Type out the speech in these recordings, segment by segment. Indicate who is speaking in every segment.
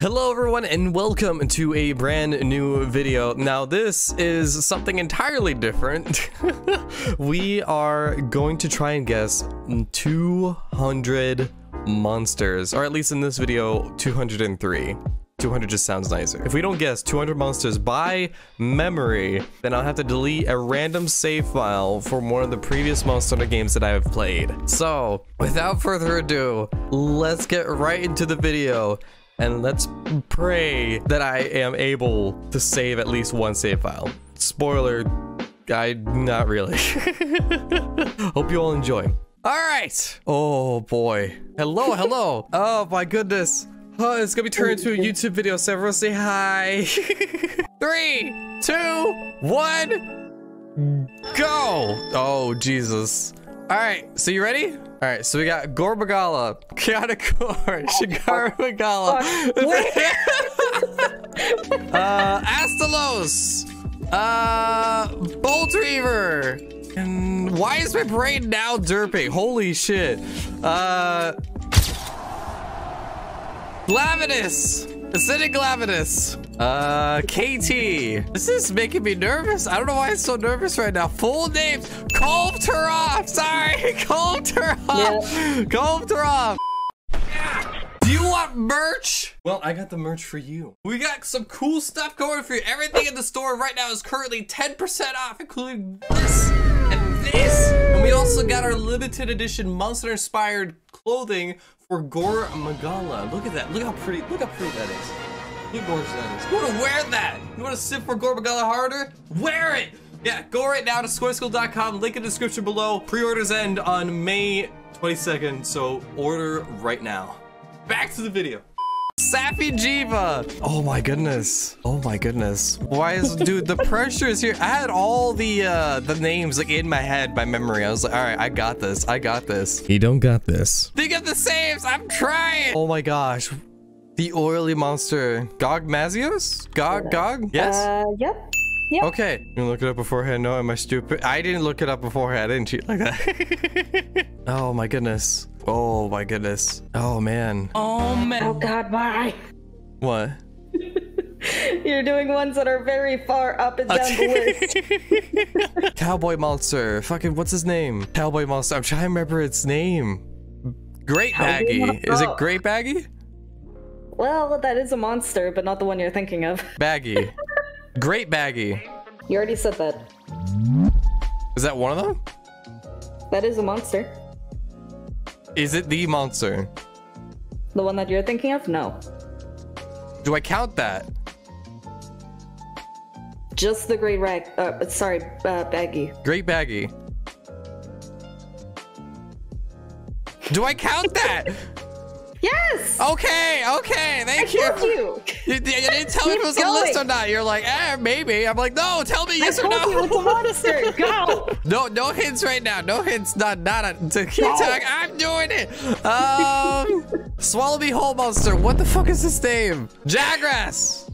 Speaker 1: Hello everyone and welcome to a brand new video. Now this is something entirely different. we are going to try and guess 200 monsters, or at least in this video, 203. 200 just sounds nicer. If we don't guess 200 monsters by memory, then I'll have to delete a random save file from one of the previous Monster games that I have played. So, without further ado, let's get right into the video and let's pray that I am able to save at least one save file. Spoiler, I not really. Hope you all enjoy. All right. Oh boy. Hello, hello. Oh my goodness. Oh, it's gonna be turned into a YouTube video, so everyone say hi. Three, two, one, go. Oh, Jesus. All right, so you ready? All right, so we got Gore Magala, Kiana Shagaru Magala, uh, Astalos, uh, Bolt Reaver, and why is my brain now derping? Holy shit. Uh, Glavenus! Acidic Glavenus! Uh, KT. This is making me nervous. I don't know why I'm so nervous right now. Full names. Kulve Taroth. Sorry. Kulve Taroth.
Speaker 2: Yeah.
Speaker 1: Kulve Taroth. Do you want merch? Well, I got the merch for you. We got some cool stuff going for you. Everything in the store right now is currently 10% off, including this and this. And we also got our limited edition monster inspired clothing for Gore Magala. Look at that. Look how pretty. Look how pretty that is. Look how gorgeous that is. You want to wear that? You want to sit for Gore Magala harder? Wear it. Yeah, go right now to skojskull.com. Link in the description below. Pre-orders end on May 22nd, so order right now. Back to the video. Safi'jiiva. Oh my goodness. Oh my goodness. Why is dude the pressure is here? I had all the uh the names like in my head by memory. I was like, all right, I got this. I got this.
Speaker 3: You don't got this.
Speaker 1: Think of the saves. I'm trying. Oh my gosh. The oily monster. Gogmazios? Gog Gog? Yes?
Speaker 2: Uh, yep. Yep.
Speaker 1: Okay. You look it up beforehand. No, am I stupid? I didn't look it up beforehand. I didn't cheat like that. oh my goodness. Oh my goodness. Oh man. Oh man.
Speaker 2: Oh God, why?
Speaker 1: What?
Speaker 2: You're doing ones that are very far up and down the list.
Speaker 1: Cowboy monster. Fucking what's his name? Cowboy monster. I'm trying to remember its name. Great
Speaker 2: Baggi.
Speaker 1: Is it oh. Great Baggi?
Speaker 2: Well, that is a monster, but not the one you're thinking of.
Speaker 1: Baggi. Great Baggi.
Speaker 2: You already said that.
Speaker 1: Is that one of them?
Speaker 2: That is a monster.
Speaker 1: Is it the monster?
Speaker 2: The one that you're thinking of? No.
Speaker 1: Do I count that?
Speaker 2: Just the great rag. Uh, sorry, uh, baggy.
Speaker 1: Great Baggi. Do I count that?
Speaker 2: Yes.
Speaker 1: Okay, okay,
Speaker 2: I
Speaker 1: thank you.
Speaker 2: told you.
Speaker 1: You, you didn't tell me if it was a
Speaker 2: Keep
Speaker 1: list or not. You're like, eh, maybe. I'm like, no, tell me yes
Speaker 2: I
Speaker 1: or
Speaker 2: told you it's a
Speaker 1: no.
Speaker 2: monster. Go.
Speaker 1: No, no hints right now. No hints. Not, not a, to keep
Speaker 2: No.
Speaker 1: talking. I'm doing it. Um, swallow me whole monster. What the fuck is this name? Jagras.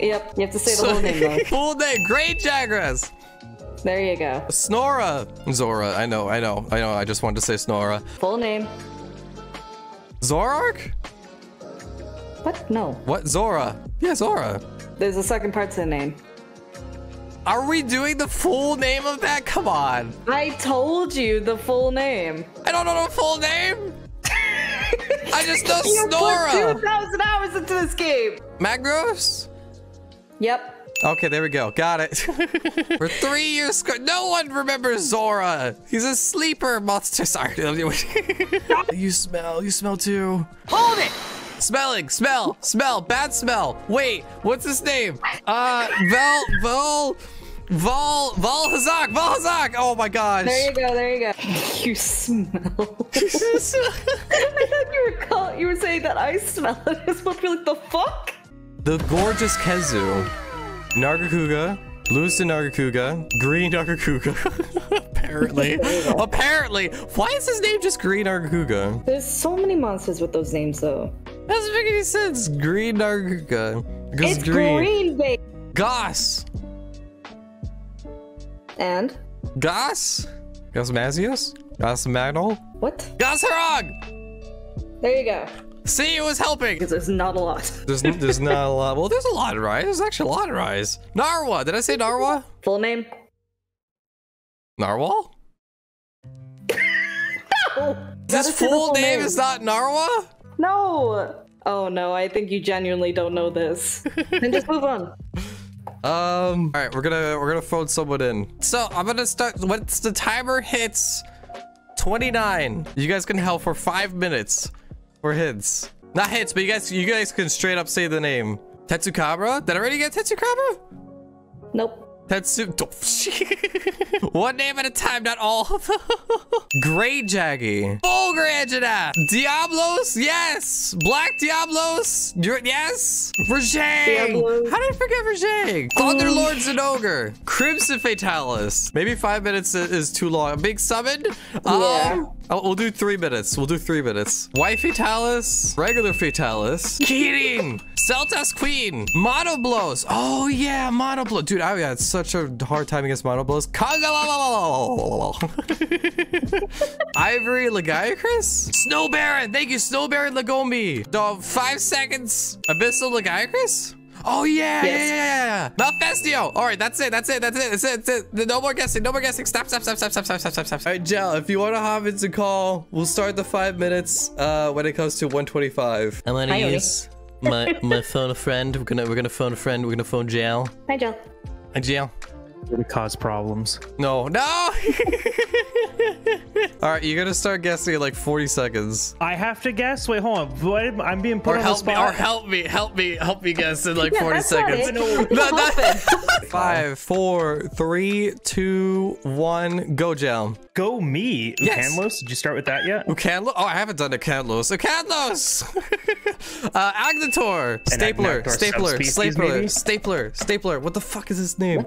Speaker 2: Yep. You have to say the whole name though.
Speaker 1: Full name. Great Jagras.
Speaker 2: There you go.
Speaker 1: Snora. Zora. I know. I know. I know. I just wanted to say Snora.
Speaker 2: Full name.
Speaker 1: Zorark?
Speaker 2: What? No.
Speaker 1: What? Zora. Yeah, Zora.
Speaker 2: There's a second part to the name.
Speaker 1: Are we doing the full name of that? Come on.
Speaker 2: I told you the full name.
Speaker 1: I don't know the full name. I just know Snora.
Speaker 2: 2,000 hours into this game.
Speaker 1: Magdaros?
Speaker 2: Yep.
Speaker 1: Okay, there we go. Got it. For three years, no one remembers Zora. He's a sleeper monster. Sorry. you smell. You smell too. Hold it. Smelling. Smell. Smell. Bad smell. Wait. What's his name? Uh, Val. Val. Val. Val Hazak. Val Hazak. Oh my gosh.
Speaker 2: There you go. There you go. You smell. I thought you were call- you were saying that I smell it. I was supposed to be like the fuck.
Speaker 1: The gorgeous Khezu. Nargacuga. Lucid Nargacuga. Green Nargacuga. Apparently. Apparently. Why is his name just Green Nargacuga?
Speaker 2: There's so many monsters with those names though.
Speaker 1: Doesn't make any sense. Green Nargacuga.
Speaker 2: It's
Speaker 1: green.
Speaker 2: green, babe.
Speaker 1: Goss.
Speaker 2: And
Speaker 1: Goss? Goss Mazios? Goss Magnol?
Speaker 2: what?
Speaker 1: Goss Harag!
Speaker 2: There you go.
Speaker 1: See, it was helping.
Speaker 2: Because there's not a lot.
Speaker 1: There's there's not a lot. Well, there's a lot of rise. There's actually a lot of rise. Narwa. Did I say Narwa?
Speaker 2: Full name?
Speaker 1: Narwhal?
Speaker 2: Oh,
Speaker 1: His full name is not Narwa?
Speaker 2: No. Oh no, I think you genuinely don't know this. then just move on.
Speaker 1: Um. All right, we're gonna we're gonna phone someone in. So I'm gonna start. Once the timer hits 29, you guys can help for five minutes for hits. Not hits, but you guys you guys can straight up say the name. Tetsucabra? Did I already get Tetsucabra?
Speaker 2: Nope.
Speaker 1: Tetsu. One name at a time, not all. Great Jaggi. Fulgur Anjanath. Diablos? Yes. Black Diablos? Yes. Verjang. How did I forget Verjang? Thunderlord Zinogre. Crimson Fatalis. Maybe five minutes is too long. A big summon?
Speaker 2: Yeah.
Speaker 1: Um, oh, we'll do three minutes. We'll do three minutes. White Fatalis. Regular Fatalis. Kidding. Seltas Queen. Monoblos. Oh, yeah. Mono Blow. Dude, I had such a hard time against Monoblos. Ivory Lagiacrus? Snow Baron. Thank you, Snow Baron Lagombi. So, five seconds. Abyssal Lagiacrus? Oh, yeah.
Speaker 2: Yes.
Speaker 1: Yeah, yeah, yeah. Malfestio. All right, that's it. That's it. That's it. That's it. That's it. No more guessing. No more guessing. Stop, stop, stop, stop, stop, stop, stop, stop, stop. All right, Jel, if you want to hop into call, we'll start the five minutes uh, when it comes to 125. I'm gonna use my my phone a friend. We're gonna we're gonna phone a friend. We're gonna phone Jel.
Speaker 2: Hi, Jill.
Speaker 1: Hi, Jel.
Speaker 3: Would cause problems.
Speaker 1: No, no. All right, you're gonna start guessing in like 40 seconds.
Speaker 3: I have to guess. Wait, hold on. What? I'm being put
Speaker 1: Or
Speaker 3: on the
Speaker 1: help me, or help me, help me, help me guess in like
Speaker 2: Yeah,
Speaker 1: 40
Speaker 2: that's
Speaker 1: seconds.
Speaker 2: it.
Speaker 1: No,
Speaker 2: It'll
Speaker 1: no.
Speaker 2: happen.
Speaker 1: Five, four, three, two, one, go, Jel.
Speaker 3: Go me.
Speaker 1: Yes.
Speaker 3: Ukanlos? Did you start with that yet?
Speaker 1: Ucanlo? Oh, I haven't done Ukanlos. Ukanlos! uh, Agnaktor. Stapler.
Speaker 3: Agnaktor
Speaker 1: Stapler.
Speaker 3: subspecies,
Speaker 1: Stapler. Stapler. Stapler. What the fuck is his name?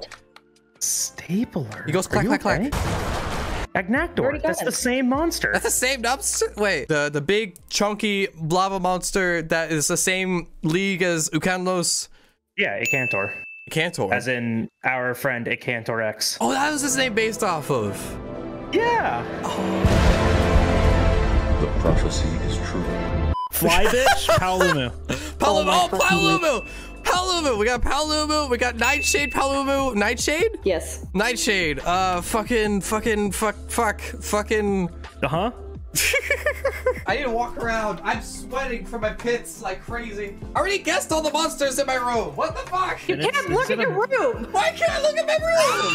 Speaker 3: Stapler.
Speaker 1: He goes clack, clack, clack.
Speaker 3: okay?
Speaker 2: already
Speaker 3: Agnaktor.
Speaker 2: got
Speaker 3: That's
Speaker 2: it.
Speaker 3: the same monster.
Speaker 1: That's the same dumpster? Wait, the, the big, chunky lava monster that is the same league as Ukanlos?
Speaker 3: yeah, Akantor.
Speaker 1: Cantor.
Speaker 3: As in our friend Acantor X.
Speaker 1: Oh, that was his name based off of.
Speaker 3: Yeah.
Speaker 4: The prophecy is true.
Speaker 3: Fly bitch. Paolumu.
Speaker 1: Palumu.
Speaker 2: my
Speaker 1: Oh, Palumu. Palumu. We got Palumu. We got Nightshade. Palumu. Nightshade?
Speaker 2: Yes.
Speaker 1: Nightshade. Uh, fucking, fucking, fuck, fuck, fucking.
Speaker 3: Uh huh.
Speaker 1: I need to walk around. I'm sweating from my pits like crazy. I already guessed all the monsters in my room. What the fuck?
Speaker 2: You can't look at your room.
Speaker 1: Why can't I look at my room?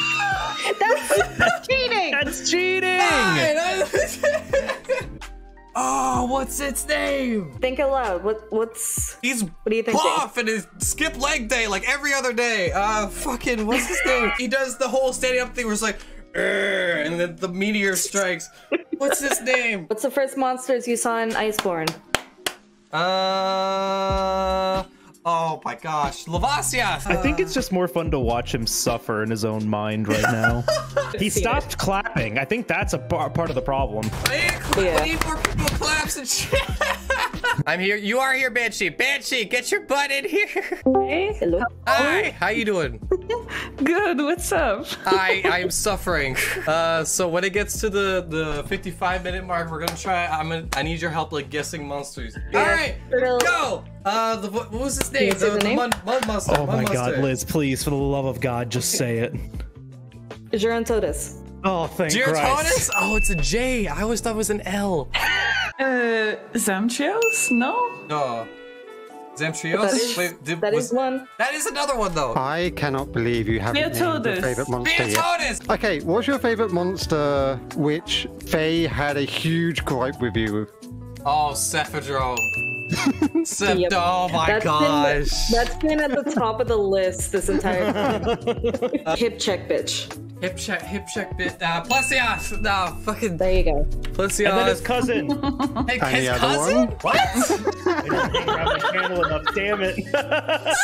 Speaker 2: That's cheating.
Speaker 3: That's cheating.
Speaker 1: Fine. oh, what's its name?
Speaker 2: Think aloud. What? What's?
Speaker 1: He's
Speaker 2: What do you think?
Speaker 1: off and his skip leg day like every other day. Uh, fucking, what's his name? he does the whole standing up thing where it's like, and then the meteor strikes. What's his name?
Speaker 2: What's the first monsters you saw in Iceborne?
Speaker 1: Uh, oh my gosh, Lavasia.
Speaker 3: I think it's just more fun to watch him suffer in his own mind right now. he stopped clapping. I think that's a part of the problem.
Speaker 1: I need, cl-
Speaker 2: Yeah.
Speaker 1: I need more people to claps and shit. I'm here. You are here, Banshee. Banshee, get your butt in here.
Speaker 5: Hey,
Speaker 2: Hello.
Speaker 1: Hi. How you doing?
Speaker 5: good. What's up?
Speaker 1: I I am suffering. Uh, so when it gets to the the 55 minute mark, we're gonna try. I'm gonna. I need your help, like guessing monsters. All right,
Speaker 2: Turtle.
Speaker 1: go. Uh, the what what was his name?
Speaker 2: you say the name?
Speaker 1: mud, mud monster.
Speaker 3: Oh
Speaker 1: mud
Speaker 3: my
Speaker 1: monster.
Speaker 3: god, Liz, please, for the love of God, just say it.
Speaker 2: Jyuratodus.
Speaker 3: Oh, thank Christ.
Speaker 1: Oh, it's a J. I always thought it was an L.
Speaker 5: Uh, Zamtrios? No?
Speaker 1: No. Zamtrios?
Speaker 2: That is,
Speaker 1: Wait, did,
Speaker 2: that
Speaker 1: was,
Speaker 2: is one.
Speaker 1: that is another one though.
Speaker 6: I cannot believe you haven't named your
Speaker 5: Beotodus.
Speaker 6: favorite monster yet. Okay, what's your favorite monster which Faye had a huge gripe with you?
Speaker 1: Oh, Cephadro. Ceph-
Speaker 2: Yep.
Speaker 1: Oh my
Speaker 2: That's
Speaker 1: gosh.
Speaker 2: Been, that's been at the top of the list this entire time. Hip check, bitch.
Speaker 1: Hip check, hip check bit. Uh, Plesioth! No, fucking
Speaker 2: There you go.
Speaker 1: Plesioth.
Speaker 3: And then his cousin.
Speaker 1: hey,
Speaker 6: Any
Speaker 1: his
Speaker 6: other
Speaker 1: cousin?
Speaker 6: one?
Speaker 1: What?
Speaker 3: I didn't hang around the channel enough, damn it.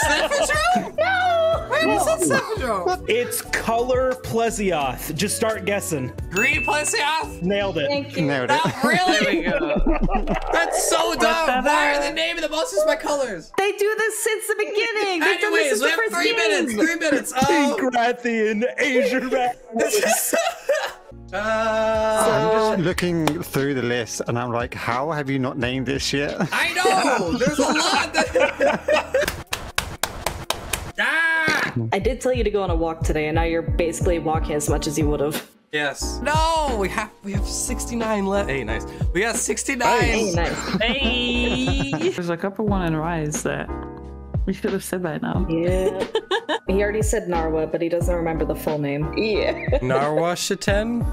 Speaker 1: Cephadro? No! Wait, who said Cephadro?
Speaker 3: it's color Plesioth. Just start guessing.
Speaker 1: Green Plesioth?
Speaker 3: Nailed it.
Speaker 2: Thank you.
Speaker 6: Nailed it.
Speaker 1: Not really? That's so dumb.
Speaker 5: that
Speaker 1: Why are the name of the monsters by colors?
Speaker 2: They do this since the beginning. They've done this since
Speaker 1: we
Speaker 2: the
Speaker 1: have
Speaker 2: first
Speaker 1: three
Speaker 2: game.
Speaker 1: minutes. Three minutes. Um,
Speaker 3: Grathian, Asia Rat.
Speaker 1: Uh,
Speaker 6: I'm just looking through the list and I'm like, how have you not named this yet?
Speaker 1: I know. There's a lot. That...
Speaker 2: I did tell you to go on a walk today, and now you're basically walking as much as you would have.
Speaker 1: Yes. No, we have we have 69 left. Hey, nice. We got 69.
Speaker 2: Hey, nice.
Speaker 5: Hey! There's a couple one in Rise that we should have said by now.
Speaker 2: Yeah. he already said Narwa, but he doesn't remember the full name. Yeah.
Speaker 1: Narwa Shiten?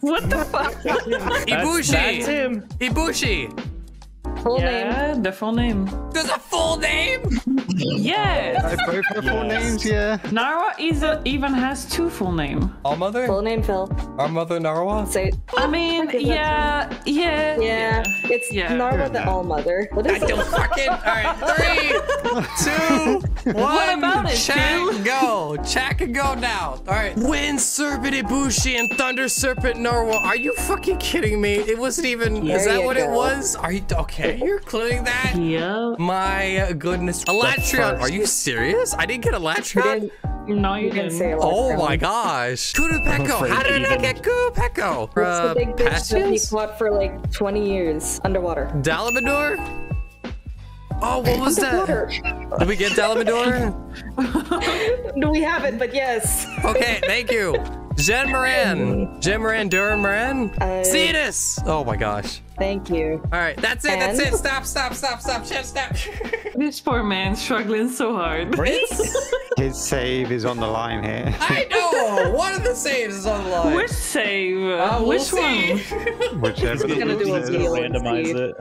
Speaker 5: What the fuck?
Speaker 1: Ibushi.
Speaker 3: That's him.
Speaker 1: Ibushi.
Speaker 2: Full name.
Speaker 5: yeah, the full name.
Speaker 1: There's a full name.
Speaker 5: Yes!
Speaker 6: They both have full names, yeah.
Speaker 5: Narwa is a, even has two full name.
Speaker 1: Our mother?
Speaker 2: Full name, Phil.
Speaker 1: Our mother Narwa?
Speaker 2: Say,
Speaker 5: I mean,
Speaker 2: Okay,
Speaker 5: yeah, yeah,
Speaker 2: yeah, it's
Speaker 5: Yeah.
Speaker 2: Narwa the All Mother. What
Speaker 1: I
Speaker 2: is it?
Speaker 1: don't fucking. All right, three, two, one.
Speaker 5: What about it,
Speaker 1: Check,
Speaker 5: Phil?
Speaker 1: go. Check and go now. All right. Wind Serpent Ibushi and Thunder Serpent Narwa. Are you fucking kidding me? It wasn't even. is that
Speaker 2: you
Speaker 1: what it was? Are you okay? You're including that?
Speaker 5: Yeah.
Speaker 1: My goodness. Alatreon. Are you serious? I didn't get
Speaker 2: You
Speaker 1: Alatreon.
Speaker 2: didn't,
Speaker 5: No, you
Speaker 2: you didn't
Speaker 5: didn't.
Speaker 2: say a lot.
Speaker 1: Oh my gosh. Qurupeco.
Speaker 3: afraid
Speaker 1: How did I not
Speaker 3: even-
Speaker 1: get Qurupeco?
Speaker 2: What's the big bitch that he
Speaker 1: Passions?
Speaker 2: fought for like 20 years underwater?
Speaker 1: Dalamadur? Oh, what was that? Did we get Dalamadur?
Speaker 2: No, we haven't, but yes.
Speaker 1: Okay, thank you. Jhen Mohran. Jhen Mohran, Dah'ren Mohran.
Speaker 2: Uh,
Speaker 1: Ceadeus. Oh my gosh.
Speaker 2: Thank you.
Speaker 1: All right, that's it. That's it. Stop, stop, stop, stop. Jen, stop.
Speaker 5: This poor man struggling so hard.
Speaker 6: His save is on the line here.
Speaker 1: I know. One of the saves is on the line.
Speaker 5: Which save?
Speaker 1: Uh, we'll
Speaker 5: Which
Speaker 1: see.
Speaker 5: one?
Speaker 6: Whichever
Speaker 2: He's gonna do a deal.
Speaker 3: randomize it.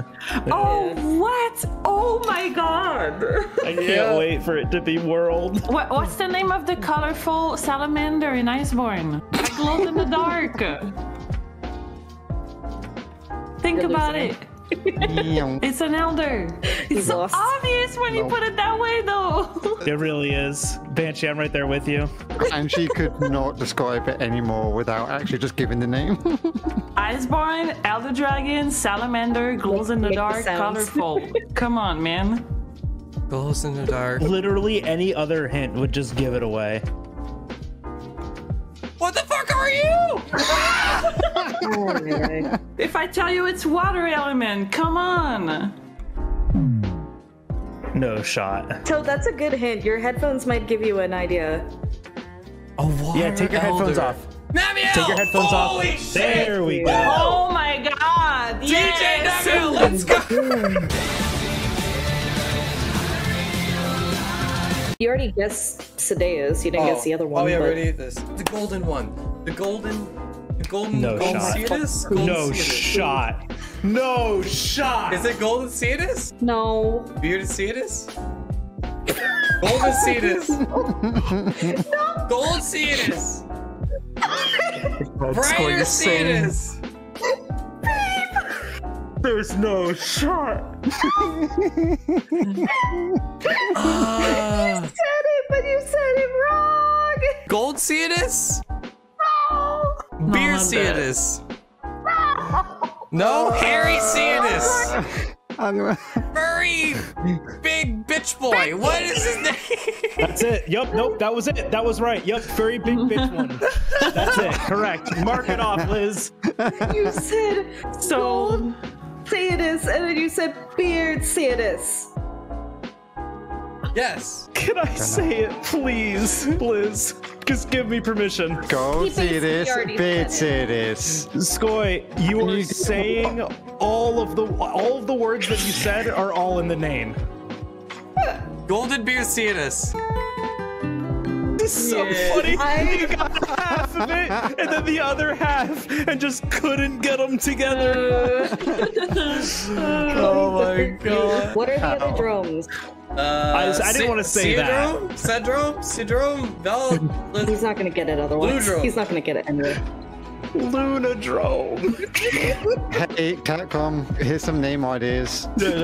Speaker 5: Oh, what? Oh my god.
Speaker 3: I can't
Speaker 1: Yeah.
Speaker 3: wait for it to be world.
Speaker 5: What, what's the name of the colorful salamander in Iceborne? I glowed in the dark. Think
Speaker 2: You're
Speaker 5: about
Speaker 2: losing.
Speaker 5: it.
Speaker 6: Yeong.
Speaker 5: It's an elder.
Speaker 2: He's
Speaker 5: It's so obvious when you put it that way, though.
Speaker 3: It really is. Banshee, I'm right there with you.
Speaker 6: and she could not describe it anymore without actually just giving the name.
Speaker 5: Iceborne, elder dragon, salamander, glows in the dark, colorful. Come on, man.
Speaker 1: Glows in the dark.
Speaker 3: Literally any other hint would just give it away.
Speaker 1: What the fuck are you?
Speaker 2: Alright.
Speaker 5: If I tell you it's water element, come on.
Speaker 3: No shot.
Speaker 2: So that's a good hint. Your headphones might give you an idea.
Speaker 1: A water
Speaker 3: Yeah, take your headphones off.
Speaker 1: Namielle!
Speaker 3: Take your headphones
Speaker 1: Holy
Speaker 3: off.
Speaker 1: Shit!
Speaker 3: There we go.
Speaker 5: Oh my god!
Speaker 1: DJ
Speaker 5: Yes!
Speaker 1: Namielle, let's go!
Speaker 2: You already guessed Ceadeus. You didn't guess the oh. other oh, one.
Speaker 1: Oh yeah,
Speaker 2: but...
Speaker 1: ready? This the golden one. The golden. The golden.
Speaker 3: No
Speaker 1: golden
Speaker 3: shot.
Speaker 1: Ceadeus? Golden
Speaker 3: No
Speaker 1: Ceadeus.
Speaker 3: shot. No shot.
Speaker 1: Is it golden Ceadeus?
Speaker 2: No.
Speaker 1: Bearded Ceadeus? golden Ceadeus. Gold Ceadeus. Brighter Ceadeus.
Speaker 3: There's no shot.
Speaker 1: Ah.
Speaker 2: said it, but you said it wrong.
Speaker 1: Gold Ceadeus?
Speaker 5: No,
Speaker 1: Beer
Speaker 5: not that.
Speaker 1: Ceadeus. No, hairy Ceadeus.
Speaker 6: I'm-
Speaker 1: Furry big bitch boy. What is his name?
Speaker 3: That's it. Yup. Nope. That was it. That was right. Yup. Very big bitch one. That's it. Correct. Mark it off, Liz.
Speaker 2: You said
Speaker 5: So,
Speaker 2: Ceadeus, and then you said beard Ceadeus.
Speaker 1: yes.
Speaker 3: Can I say it, please, Liz? Just give me permission.
Speaker 6: Go
Speaker 2: He
Speaker 6: see
Speaker 2: basically
Speaker 6: this,
Speaker 2: already
Speaker 6: see this.
Speaker 3: Skoy, you are saying all of the all of the words that you said are all in the name.
Speaker 1: Golden beer Ceadeus.
Speaker 3: This is so
Speaker 5: Yeah.
Speaker 3: funny.
Speaker 2: I-
Speaker 3: You got half of it, and then the other half, and just couldn't get them together.
Speaker 1: Oh my god.
Speaker 2: What are the other drones?
Speaker 1: Uh,
Speaker 3: I didn't wanna say that.
Speaker 1: Syndrome? Syndrome? Syndrome? Val?
Speaker 2: He's not gonna get it otherwise.
Speaker 1: Ludro.
Speaker 2: He's not gonna get it anyway.
Speaker 3: Lunadrome.
Speaker 6: Hey, Capcom, here's some name ideas.
Speaker 5: Bill,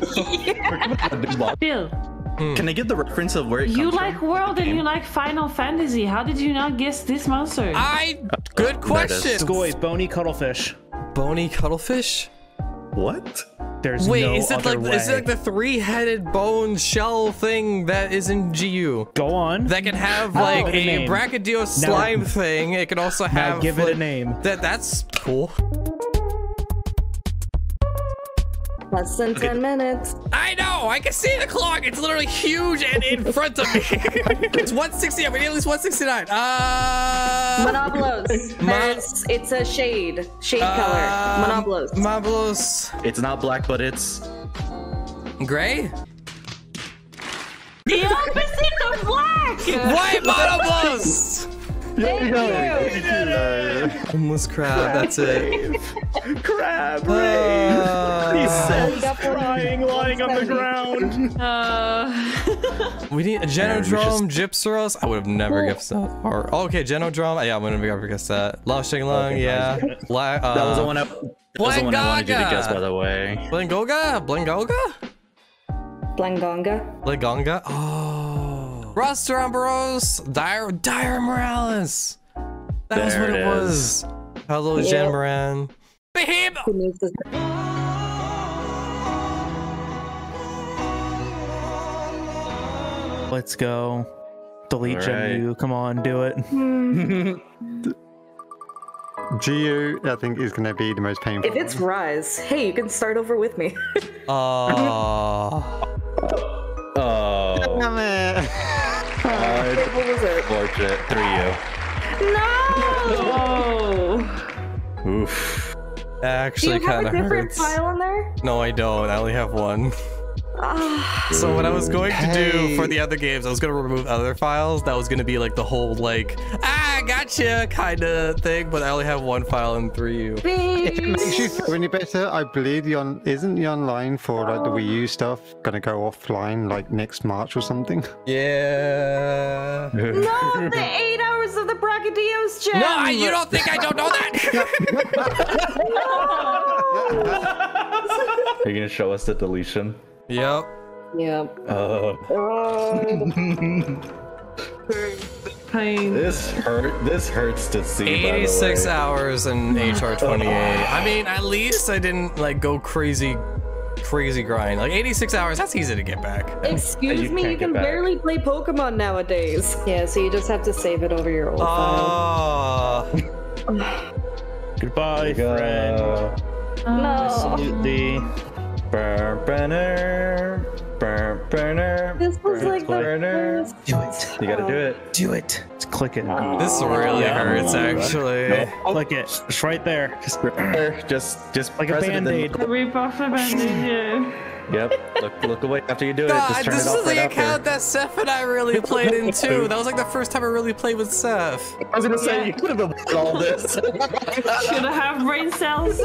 Speaker 5: Hmm.
Speaker 7: Can I get the reference of where it
Speaker 5: you
Speaker 7: comes
Speaker 5: like
Speaker 7: from?
Speaker 5: World and you like Final Fantasy. How did you not guess this monster?
Speaker 1: I. Good question.
Speaker 3: Skoy, bony cuttlefish.
Speaker 1: Bony cuttlefish?
Speaker 7: What?
Speaker 3: There's
Speaker 1: Wait,
Speaker 3: no
Speaker 1: is it
Speaker 3: other
Speaker 1: like
Speaker 3: way.
Speaker 1: is it like the three-headed bone shell thing that is in GU?
Speaker 3: Go on.
Speaker 1: That can have
Speaker 3: Oh,
Speaker 1: like
Speaker 3: give it a
Speaker 1: a
Speaker 3: name.
Speaker 1: Brachydio slime thing. It can also
Speaker 3: now
Speaker 1: have
Speaker 3: give it a name.
Speaker 1: That that's cool.
Speaker 2: Less than 10 minutes.
Speaker 1: I know. I can see the clock. It's literally huge and in front of me. it's 160. We need at least 169. Uh,
Speaker 2: Monoblos.
Speaker 1: Mon-
Speaker 2: it's a shade. Shade
Speaker 1: um,
Speaker 2: color. Monoblos.
Speaker 1: Monoblos.
Speaker 7: It's not black, but it's
Speaker 1: Gray.
Speaker 5: The opposite of black!
Speaker 1: White monoblos.
Speaker 2: Thank you.
Speaker 1: Homeless crab. That's it.
Speaker 3: Crab
Speaker 1: Uh,
Speaker 3: He's so crying, lying on the ground.
Speaker 5: Uh,
Speaker 1: we need a Genodrome, Gypceros. I would have never guessed that. Or oh, okay, Genodrome. Yeah, I wouldn't have ever guessed that. Lao Lung. yeah. La- uh,
Speaker 7: that was the one I, that was the one I wanted you to guess, by the way.
Speaker 1: Blangonga? Blangoga?
Speaker 2: Blangonga.
Speaker 1: Lagonga? Oh. Roster Ambrose. Dire, Dire Miralis. That was what it,
Speaker 7: it
Speaker 1: was. Hello,
Speaker 2: Yeah.
Speaker 1: Jhen Mohran. Behemoth.
Speaker 2: Who needs this?
Speaker 3: Let's go. Delete
Speaker 7: All
Speaker 3: Gen
Speaker 7: right.
Speaker 3: U. Come on, do it.
Speaker 6: GU, I think, is going to be the most painful.
Speaker 2: If it's Rise, hey, you can start over with me.
Speaker 1: Oh.
Speaker 7: Oh,
Speaker 6: Damn it.
Speaker 2: What was it?
Speaker 7: fortunate. Three you. No. Oof.
Speaker 2: Do
Speaker 1: Actually,
Speaker 2: you have
Speaker 1: kind
Speaker 2: a
Speaker 1: of
Speaker 2: different
Speaker 1: hurts.
Speaker 2: file in there?
Speaker 1: No, I don't. I only have one.
Speaker 2: Ah,
Speaker 1: So what I was going to do for the other games, I was going to remove other files. That was going to be like the whole like, ah, gotcha kind of thing. But I only have one file in 3U.
Speaker 6: If it makes you feel any better, I believe the on isn't the online for like the Wii U stuff gonna go offline like next March or something.
Speaker 1: Yeah.
Speaker 2: no, the eight hours of the Brachydios gem.
Speaker 1: No, I, you don't think I don't know that?
Speaker 7: Are you gonna show us the deletion?
Speaker 1: Yep.
Speaker 2: Yep.
Speaker 7: Oh,
Speaker 5: Pain.
Speaker 7: this hurt. This hurts to see. by the
Speaker 1: 86
Speaker 7: way.
Speaker 1: hours and HR 28. I mean, at least I didn't like go crazy, crazy grind. Like 86 hours, that's easy to get back.
Speaker 2: Excuse
Speaker 7: You
Speaker 2: me, you can barely play Pokemon nowadays. Yeah, so you just have to save it over your old file.
Speaker 1: Oh.
Speaker 3: Goodbye, friend.
Speaker 7: Uh,
Speaker 2: No.
Speaker 3: Absolutely.
Speaker 7: burr, burner, burr, burner,
Speaker 2: This was
Speaker 7: burr,
Speaker 2: like the
Speaker 7: burner.
Speaker 2: first.
Speaker 3: Do it.
Speaker 7: You gotta do it.
Speaker 3: Do it. Just click it.
Speaker 1: Uh, this really
Speaker 3: Yeah.
Speaker 1: hurts, actually.
Speaker 3: Click it. It's right there. Just
Speaker 7: Burr, Just, just
Speaker 3: like a
Speaker 7: press it
Speaker 3: band-aid.
Speaker 7: look-
Speaker 5: Rip off the bandage, yeah.
Speaker 7: Yep. Look, look away after you do it.
Speaker 1: God,
Speaker 7: Just turn
Speaker 1: this
Speaker 7: it off
Speaker 1: is
Speaker 7: right
Speaker 1: the
Speaker 7: after.
Speaker 1: account that Seth and I really played in too. That was like the first time I really played with Seth.
Speaker 7: I was gonna say
Speaker 5: Yeah.
Speaker 7: you could have avoided all this.
Speaker 5: Should I have brain cells?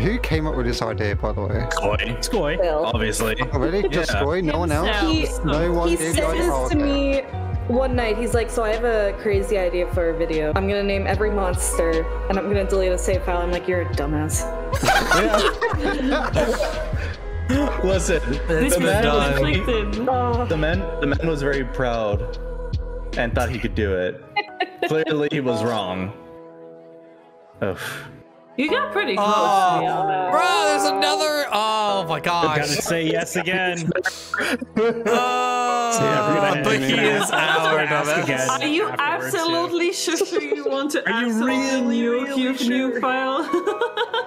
Speaker 6: Who came up with this idea, by the way?
Speaker 7: Coy,
Speaker 3: Scoy.
Speaker 2: Bill.
Speaker 7: obviously.
Speaker 6: Oh, really? Just
Speaker 7: Yeah.
Speaker 6: Scoy? No one else?
Speaker 2: He,
Speaker 6: No one
Speaker 2: he said this
Speaker 6: Oh,
Speaker 2: to
Speaker 6: okay.
Speaker 2: me one night. He's like, "So I have a crazy idea for a video. I'm gonna name every monster, and I'm gonna delete a save file." I'm like, "You're a dumbass."
Speaker 7: Listen,
Speaker 5: This
Speaker 7: the man was,
Speaker 1: done.
Speaker 2: Oh,
Speaker 7: the man, the man was very proud, and thought he could do it. Clearly, he was wrong. Ugh.
Speaker 5: You got pretty close, to oh, be
Speaker 1: Oh,
Speaker 5: honest.
Speaker 1: bro, there's another. Oh my
Speaker 3: Gotta say yes again.
Speaker 1: Oh,
Speaker 3: Yeah,
Speaker 1: but he is our dumbass.
Speaker 3: again.
Speaker 5: Are you
Speaker 3: Afterwards, yeah.
Speaker 5: absolutely sure you want to
Speaker 7: Are you
Speaker 5: add
Speaker 7: really,
Speaker 5: new,
Speaker 7: really
Speaker 5: new, new
Speaker 7: sure?
Speaker 5: file?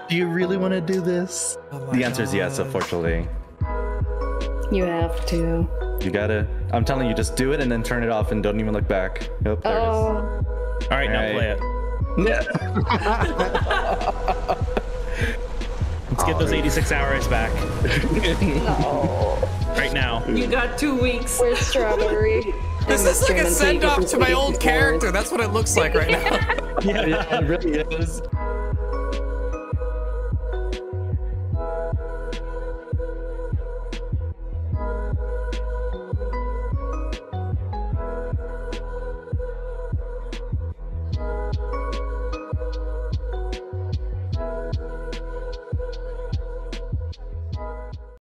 Speaker 7: Do you really want to do this?
Speaker 1: Oh
Speaker 7: the answer is yes, unfortunately.
Speaker 2: you have to.
Speaker 7: You gotta. I'm telling you, just do it and then turn it off and don't even look back. Yep, there
Speaker 2: Oh,
Speaker 3: All right, now
Speaker 7: Right.
Speaker 3: play it.
Speaker 7: it is. Yeah.
Speaker 3: Let's get those 86 hours back.
Speaker 2: no.
Speaker 3: Right now.
Speaker 5: you got two weeks.
Speaker 2: Where's Strawberry?
Speaker 1: This is like a send off to my old character. That's what it looks like right now.
Speaker 7: yeah, yeah, it really is.